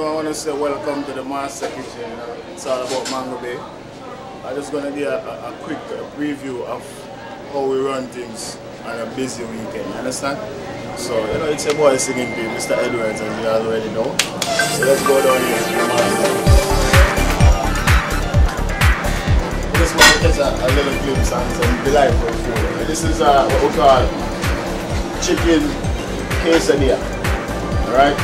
know, I want to say welcome to the Master Kitchen. It's all about Mango Bay. I'm just going to give a, a, a quick preview of how we run things on a busy weekend, you understand? So, you know, it's a boy singing to Mr. Edwards, as you already know. So let's go down here to the. Just want to catch a, a little glimpse and some delightful food. This is uh, what we call chicken quesadilla. Alright?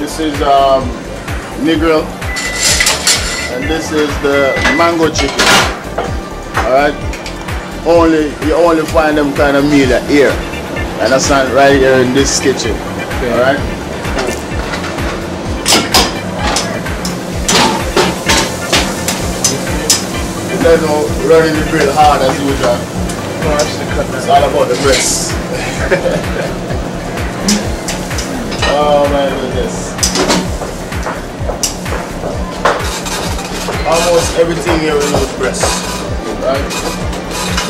This is um, Negril. And this is the mango chicken. Alright? Only you only find them kind of meal here. And that's not Right here in this kitchen. Okay. Alright? There's no running the grill hard as usual. It's all about the breasts. oh my goodness. Almost everything here is with breasts. Right?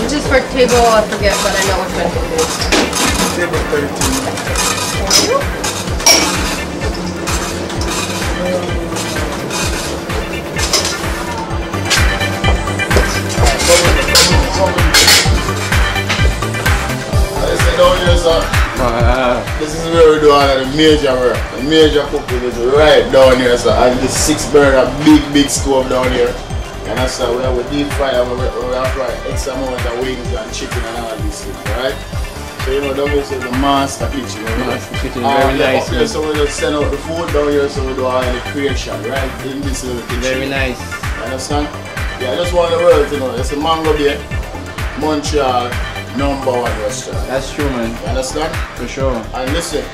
Which is for table, I forget, but I know which one it is. Table 13. I said down here, sir. Wow. This is where we do all the major work. The major cooking is right down here, sir. And the six burner big, big stove down here. And that's why we have a deep fryer where we, we have fry X amount of wings and chicken and all these things, right? So you know, here is the master kitchen. Know? Master kitchen, very nice, here. So we just send out the food down here, so we do all the creation, right? In this little kitchen. Very nice. You understand? Yeah, I just want the world to know. It's a Mango Bay, Montreal, number one restaurant. That's true, man. You understand? For sure. And listen,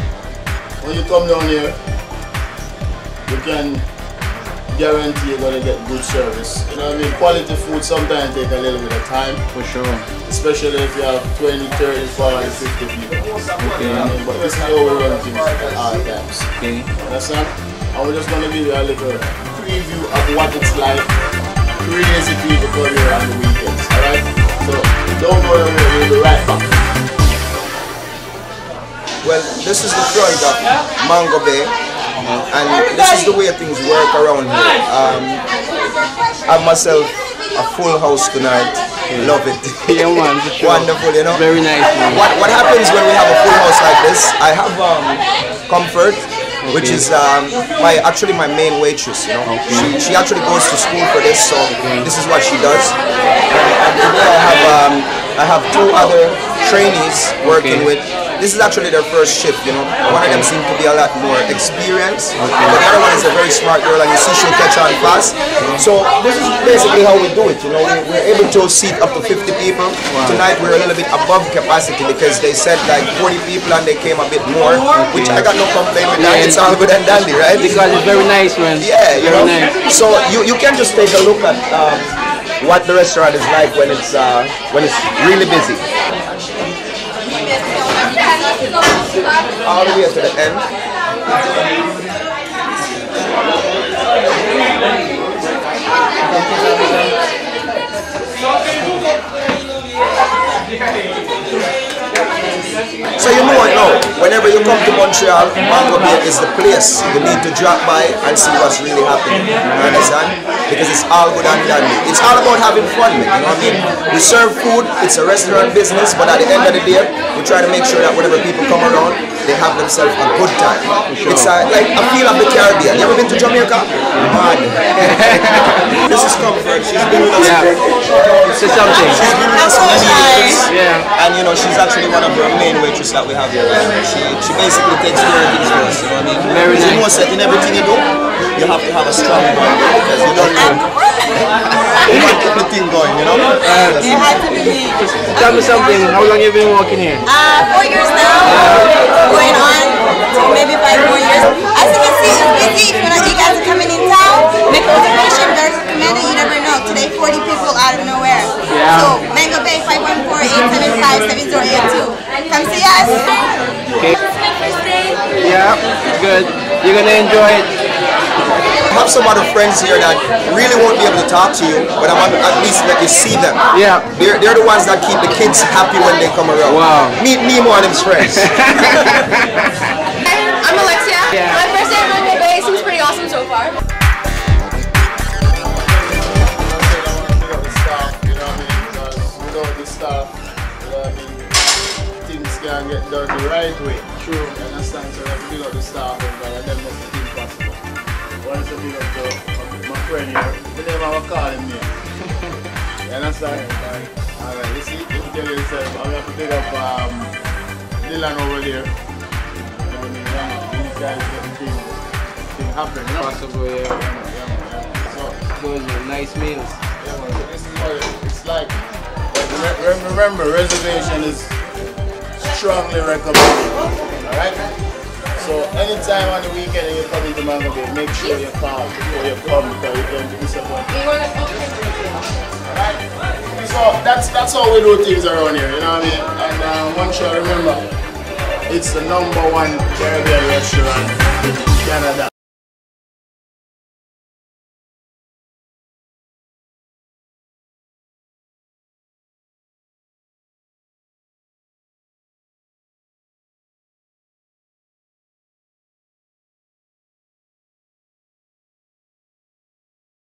when you come down here, you can guarantee you're gonna get good service. You know what I mean? Quality food sometimes take a little bit of time, For sure. especially if you have 20, 30, 40, 50 people. You know I mean? But this is how we run things at all times. Okay. Understand? And we're just gonna give you a little preview of what it's like. Crazy people come here on the weekends, alright? So don't we'll be right back. Well, this is the front of Mango Bay, and this is the way things work around here. Um, I have myself a full house tonight. Love it. Yeah, man, sure. Wonderful, you know. Very nice, man. What what happens when we have a full house like this? I have um, Comfort, which is um, my actually my main waitress. You know, she, she actually goes to school for this, so this is what she does. And, and today I have um, I have two other trainees working Okay. with. This is actually their first shift, you know. One of them seems to be a lot more experienced, but the other one is a very smart girl, and you see she'll catch on fast. So this is basically how we do it, you know. We, we're able to seat up to 50 people. Tonight we're a little bit above capacity because they said like 40 people and they came a bit more, which I got no complaint with that. Yeah. It's all good and dandy, right? Because it's very nice, man. Yeah, you very know. nice. So you, you can just take a look at um, what the restaurant is like when it's uh, when it's really busy. All the way to the end. So you know it now. Whenever you come to Montreal, Mango Bay is the place you need to drop by and see what's really happening. You understand? Because it's all good and dandy. It's all about having fun, man. You know what I mean? We serve food. It's a restaurant business, but at the end of the day, we try to make sure that whenever people come around, they have themselves a good time. It's uh, like a feel of the Caribbean. You ever been to Jamaica? Man. this is Comfort. She's been with us. Yeah. Say something. She's been with us many years. Yeah. And you know, she's actually one of our main waitresses that we have here. She she basically takes care of things for us, you know what I mean? Very She nice. knows that in everything you do, you have to have a strong mind because you don't know. You got to keep the thing going, you know? It had to be me. Tell me something. How long you been working here? Uh, four years now, going on to maybe five more years. As you can see, it's busy. If you're you guys are coming in town, make a reservation. Very recommended. You never know. Today, 40 people out of nowhere. Yeah. So, Mango Bay 514-875-7082. Come see us. Okay. Yeah. Good. You're gonna enjoy it. I have some other friends here that really won't be able to talk to you, but I'm at least let you see them. Yeah. They're, they're the ones that keep the kids happy when they come around. Wow. Meet me more of than friends. I'm Alexia. Yeah. My first day at Mango Bay seems pretty awesome so far. Stuff, you know I mean? Things can get done the right way. True. You understand? So we have to build up the staff and uh, then must my friend here. Never have a call you understand? Alright, you see, tell yourself, I have to pick up um, Dylan over there. You know what I mean? Yeah, these guys get the thing, thing happen, you know? Possible, yeah. Yeah, yeah, yeah. So, Those are nice meals. yeah, man, so this is what it- it's like. But remember, reservation is strongly recommended. Alright? So anytime on the weekend you come to Mango Bay, make sure you call before you come because you can be disappointed. To? So that's that's how we do things around here, you know what I mean? And uh, one should remember, it's the number one Caribbean restaurant in Canada.